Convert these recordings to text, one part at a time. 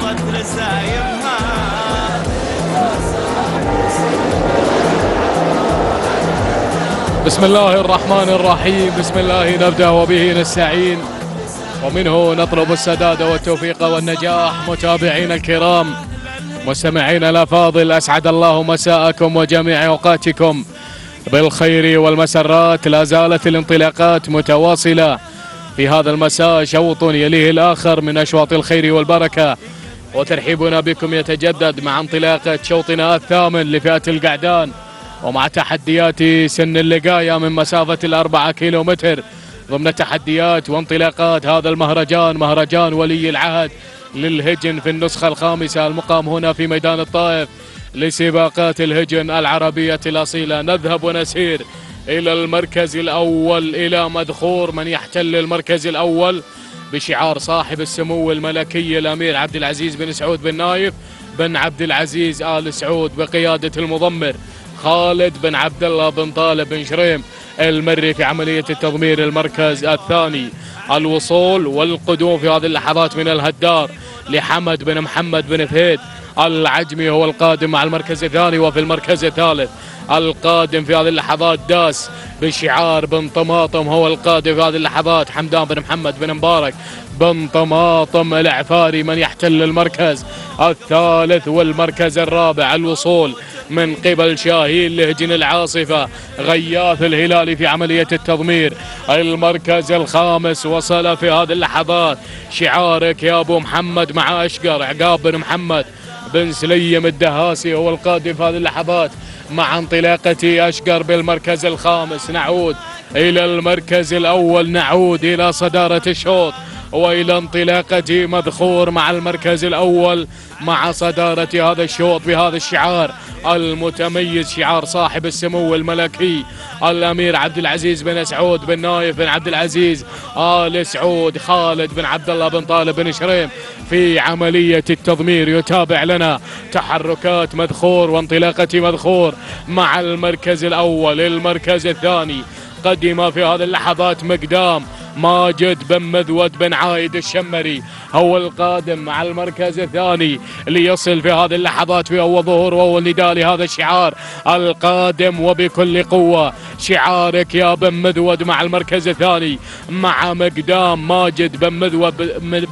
فاضت رسايمها بسم الله الرحمن الرحيم. بسم الله نبدأ وبه نستعين. ومنه نطلب السداد والتوفيق والنجاح. متابعينا الكرام مستمعينا الأفاضل أسعد الله مساءكم وجميع أوقاتكم. بالخير والمسرات لا زالت الانطلاقات متواصلة. في هذا المساء شوط يليه الآخر من أشواط الخير والبركة. وترحيبنا بكم يتجدد مع انطلاقه شوطنا الثامن لفئة القعدان. ومع تحديات سن اللقاية من مسافة الأربعة كيلو متر ضمن تحديات وانطلاقات هذا المهرجان مهرجان ولي العهد للهجن في النسخة الخامسة. المقام هنا في ميدان الطائف لسباقات الهجن العربية الأصيلة. نذهب ونسير إلى المركز الأول إلى مدخور. من يحتل المركز الأول؟ بشعار صاحب السمو الملكي الأمير عبد العزيز بن سعود بن نايف بن عبد العزيز آل سعود بقيادة المضمر خالد بن عبد الله بن طالب بن شريم المري في عملية التضمير المركز الثاني. الوصول والقدوم في هذه اللحظات من الهدار لحمد بن محمد بن فهيد العجمي هو القادم مع المركز الثاني وفي المركز الثالث. القادم في هذه اللحظات داس بشعار بن طماطم هو القادم في هذه اللحظات. حمدان بن محمد بن مبارك. بن طماطم العفاري من يحتل المركز الثالث والمركز الرابع. الوصول من قبل شاهين لهجن العاصفة. غياث الهلالي في عملية التضمير. المركز الخامس وصل في هذه اللحظات. شعارك يا أبو محمد مع أشقر. عقاب بن محمد بن سليم الدهاسي هو القادم في هذه اللحظات مع انطلاقة أشقر بالمركز الخامس. نعود إلى المركز الأول نعود إلى صدارة الشوط. وإلى انطلاقة مذخور مع المركز الأول مع صدارة هذا الشوط بهذا الشعار المتميز شعار صاحب السمو الملكي الأمير عبد العزيز بن سعود بن نايف بن عبد العزيز آل سعود خالد بن عبد الله بن طالب بن شريم في عملية التضمير. يتابع لنا تحركات مذخور وانطلاقة مذخور مع المركز الأول. المركز الثاني قدم في هذه اللحظات مقدام ماجد بن مذود بن عايد الشمري هو القادم مع المركز الثاني ليصل في هذه اللحظات في أول ظهور وأول نداء لهذا الشعار القادم وبكل قوة. شعارك يا بن مذود مع المركز الثاني مع مقدام ماجد بن مذود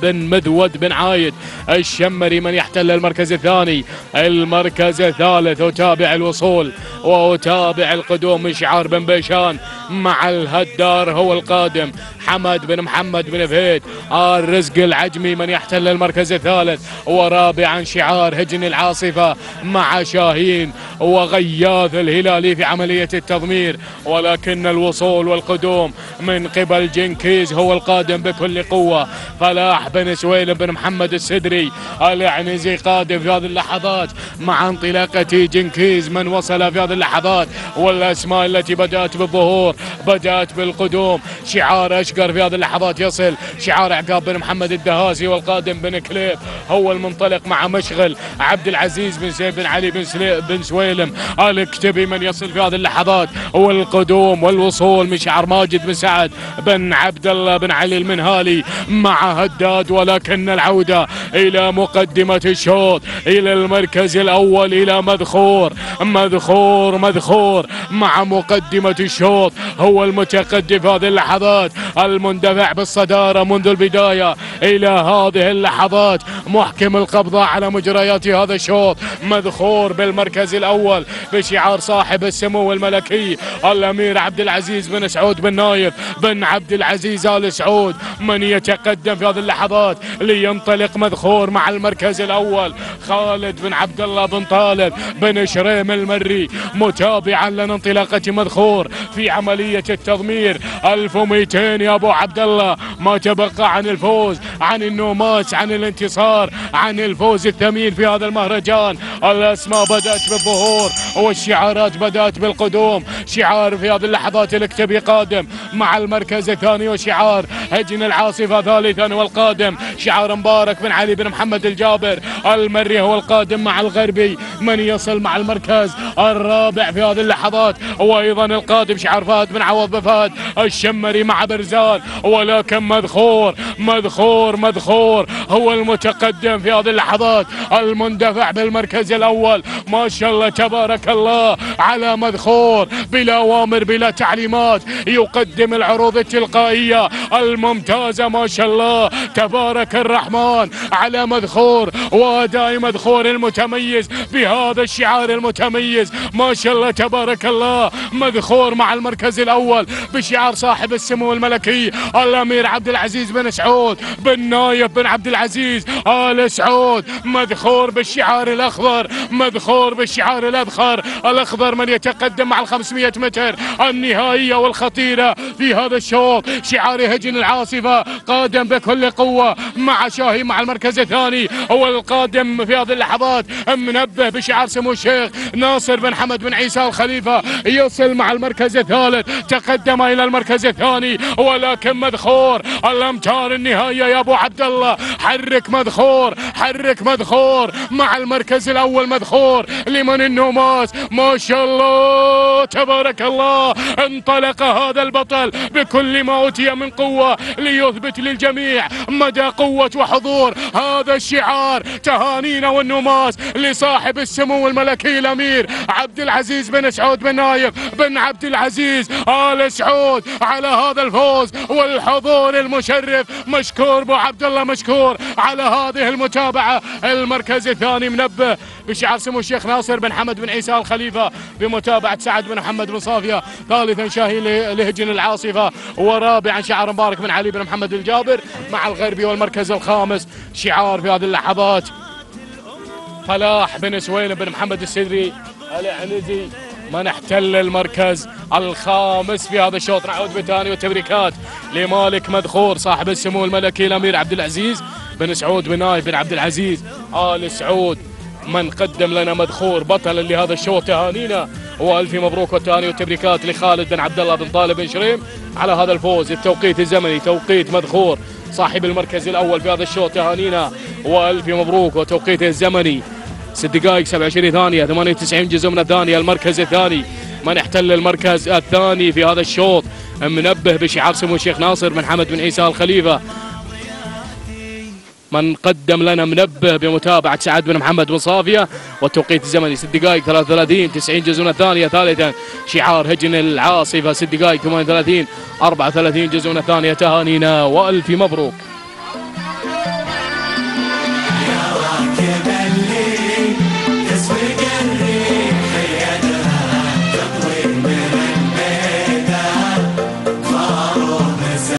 بن مذود بن عايد الشمري من يحتل المركز الثاني. المركز الثالث أتابع الوصول وأتابع القدوم من شعار بن بيشان مع الهدار هو القادم. حمد بن محمد بن فهيد الرزق العجمي من يحتل المركز الثالث ورابعا شعار هجن العاصفة مع شاهين وغياث الهلالي في عملية التضمير. ولكن الوصول والقدوم من قبل جنكيز هو القادم بكل قوة. فلاح بن سويل بن محمد السدري العنزي قادم في هذه اللحظات مع انطلاقة جنكيز. من وصل في هذه اللحظات والأسماء التي بدأت بالظهور بدأت بالقدوم شعار أشقر في هذه اللحظات يصل شعار عقاب بن محمد الدهاسي والقادم بن كليب. هو المنطلق مع مشغل عبد العزيز بن سيف بن علي بن, بن سويلم. الكتبي من يصل في هذه اللحظات؟ والقدوم والوصول من شعار ماجد بن سعد بن عبد الله بن علي المنهالي مع هداد ولكن العودة إلى مقدمة الشوط إلى المركز الأول إلى مذخور. مذخور مذخور مع مقدمة الشوط. هو المتقدم في هذه اللحظات. المندفع بالصدارة منذ البداية إلى هذه اللحظات. محكم القبضة على مجريات هذا الشوط مذخور بالمركز الأول بشعار صاحب السمو الملكي الأمير عبد العزيز بن سعود بن نايف بن عبد العزيز آل سعود. من يتقدم في هذه اللحظات لينطلق مذخور مع المركز الأول خالد بن عبد الله بن طالب بن شريم المري. متابعا لنا انطلاقة مذخور في عملية التضمير. 1200 يا أبو عبد الله ما تبقى عن الفوز عن النوماس عن الانتصار عن الفوز الثمين في هذا المهرجان. الأسماء بدأت بالظهور والشعارات بدأت بالقدوم. شعار في هذه اللحظات الاكتبي قادم. مع المركز الثاني وشعار هجن العاصفة ثالثا والقادم. شعار مبارك بن علي بن محمد الجابر. المري هو القادم مع الغربي. من يصل مع المركز الرابع في هذه اللحظات؟ وأيضا القادم شعار فهد بن عوض بفهد الشمري مع برزان ولكن مذخور مذخور مذخور. هو المتقدم في هذه اللحظات. المندفع بالمركز الأول. ما شاء الله تبارك الله. على مذخور بلا أوامر بلا تعليمات. يقدم العروض التلقائية. الممتازة ما شاء الله. تبارك الرحمن. على مذخور. وأداء مذخور المتميز. بهذا الشعار المتميز. ما شاء الله تبارك الله. مذخور مع المركز الأول. بشعار صاحب السمو الملكي. الأمير عبد العزيز بن سعود. بن نايف بن عبد العزيز. آل سعود. مذخور بالشعار الأخضر مذخور بالشعار الأذخر. الأخضر من يتقدم مع ال 500 متر. النهائية والخطيرة في هذا الشوط. شعار هجن العاصفة قادم بكل قوة مع شاهي مع المركز الثاني. هو القادم في هذه اللحظات. منبه بشعار سمو الشيخ. ناصر بن حمد بن عيسى الخليفة يصل مع المركز الثالث. تقدم إلى المركز الثاني. ولكن مذخور الأمتار النهائية يا أبو عبد الله. حرك مذخور حرك مذخور مع المركز الأول مذخور لمن النوماس ما شاء الله تبارك الله. انطلق هذا البطل بكل ما أوتي من قوة ليثبت للجميع مدى قوة وحضور. هذا الشعار تهانينا والنوماس لصاحب السمو الملكي الأمير عبد العزيز بن سعود بن نايف بن عبد العزيز آل سعود على هذا الفوز. والحضور المشرف مشكور أبو عبد الله مشكور على هذه المتابعة المركز الثاني منبه بشعار سمو الشيخ ناصر بن حمد بن عيسى الخليفة بمتابعة سعد بن محمد بن صافية ثالثا شاهي لهجن العاصفة ورابعا شعار مبارك بن علي بن محمد الجابر مع الغربي والمركز الخامس شعار في هذه اللحظات فلاح بن سويل بن محمد السدري. العنزي من احتل المركز الخامس في هذا الشوط. نعود بتاني والتبريكات لمالك مذخور صاحب السمو الملكي الأمير عبد العزيز. بن سعود بن نايف بن عبد العزيز. آل سعود من قدم لنا مدخور بطلا لهذا الشوط تهانينا. والف مبروك والتهاني والتبريكات لخالد بن عبد الله بن طالب بن شريم. على هذا الفوز التوقيت الزمني توقيت مدخور. صاحب المركز الأول في هذا الشوط تهانينا. والف مبروك وتوقيته الزمني. ست دقائق 27 ثانية 98 جزء من الثانية المركز الثاني. من احتل المركز الثاني في هذا الشوط؟ منبه بشعار سمو الشيخ ناصر بن حمد بن عيسى الخليفة. من قدم لنا منبه بمتابعة سعد بن محمد بن صافية والتوقيت الزمني 6 دقائق 33 90 جزء من الثانية ثالثا شعار هجن العاصفة 6 دقائق 38 34 جزء من الثانية تهانينا وألف مبروك.